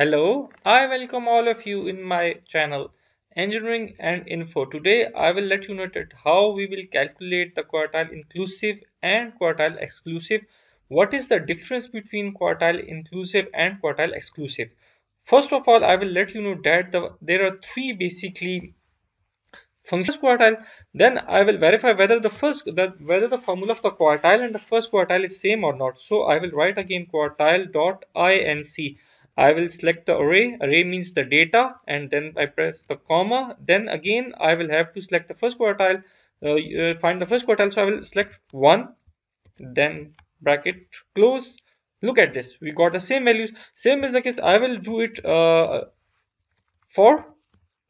Hello, I welcome all of you in my channel Engineering and Info. Today I will let you know that how we will calculate the quartile inclusive and quartile exclusive. What is the difference between quartile inclusive and quartile exclusive? First of all, I will let you know that the, there are three basically functions quartile. Then I will verify whether the first that whether the formula of the quartile and the first quartile is same or not. So I will write again quartile dot inc I will select the array. Array means the data and then I press the comma. Then again I will have to select the first quartile. Uh, find the first quartile. So I will select 1. Then bracket close. Look at this. We got the same values. Same is the case. I will do it uh, for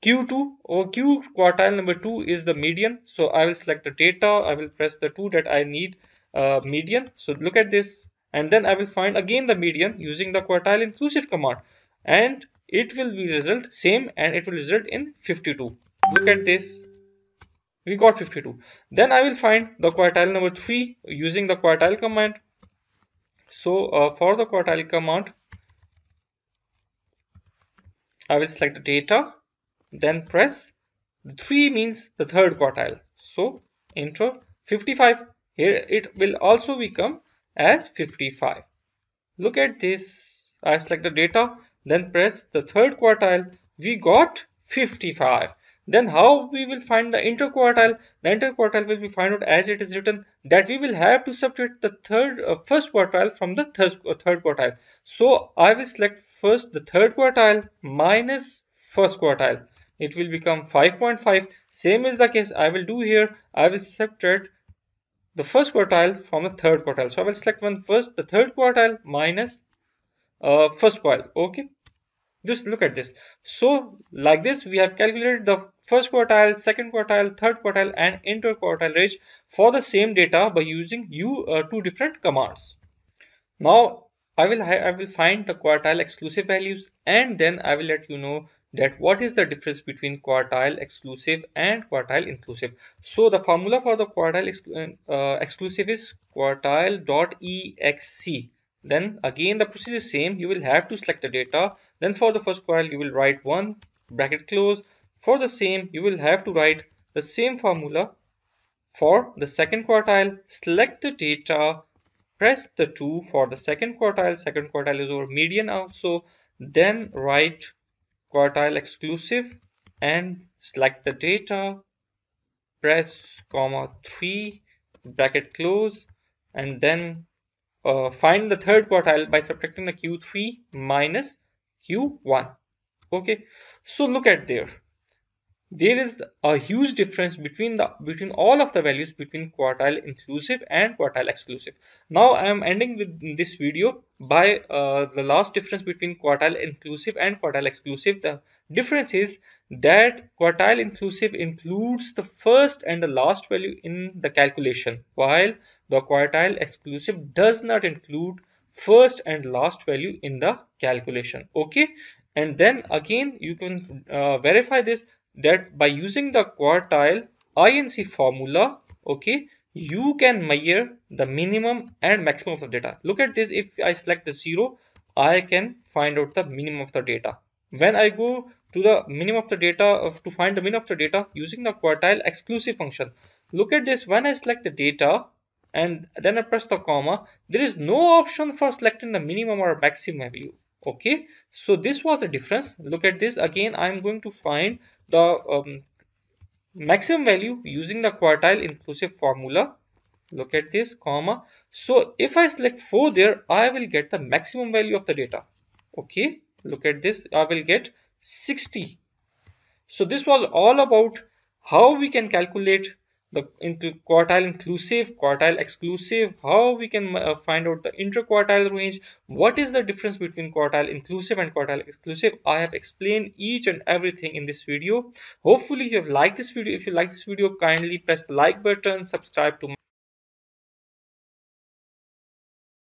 Q2 or Q quartile number 2 is the median. So I will select the data. I will press the 2 that I need uh, median. So look at this and then I will find again the median using the quartile inclusive command. And it will be result same and it will result in 52 look at this. We got 52 then I will find the quartile number 3 using the quartile command. So uh, for the quartile command I will select the data then press. The 3 means the third quartile so enter 55 here it will also become as 55. Look at this. I select the data, then press the third quartile. We got 55. Then how we will find the interquartile? The interquartile will be found out as it is written that we will have to subtract the third uh, first quartile from the third, uh, third quartile. So I will select first the third quartile minus first quartile. It will become 5.5. Same is the case I will do here. I will subtract the first quartile from the third quartile. So I will select one first, the third quartile minus uh, first quartile. Okay. Just look at this. So like this, we have calculated the first quartile, second quartile, third quartile and interquartile range for the same data by using you uh, two different commands. Now I will I will find the quartile exclusive values and then I will let you know that what is the difference between quartile exclusive and quartile inclusive. So the formula for the quartile uh, exclusive is quartile dot exc. Then again the procedure is same. You will have to select the data. Then for the first quartile you will write 1 bracket close. For the same you will have to write the same formula for the second quartile. Select the data. Press the 2 for the second quartile. Second quartile is over median also. Then write quartile exclusive and select the data press comma 3 bracket close and then uh, find the third quartile by subtracting the q3 minus q1 okay so look at there there is a huge difference between the between all of the values between quartile inclusive and quartile exclusive. Now i am ending with this video by uh, the last difference between quartile inclusive and quartile exclusive. The difference is that quartile inclusive includes the first and the last value in the calculation while the quartile exclusive does not include first and last value in the calculation. Okay? And then again you can uh, verify this that by using the quartile INC formula, okay, you can measure the minimum and maximum of the data. Look at this. If I select the zero, I can find out the minimum of the data. When I go to the minimum of the data of to find the minimum of the data using the quartile exclusive function. Look at this. When I select the data and then I press the comma, there is no option for selecting the minimum or maximum value okay so this was the difference. Look at this. Again i'm going to find the um, maximum value using the quartile inclusive formula. Look at this comma. So if i select 4 there i will get the maximum value of the data. Okay look at this. I will get 60 so this was all about how we can calculate the into quartile inclusive quartile exclusive how we can uh, find out the interquartile range what is the difference between quartile inclusive and quartile exclusive? I have explained each and everything in this video. Hopefully you have liked this video. If you like this video kindly press the like button subscribe to my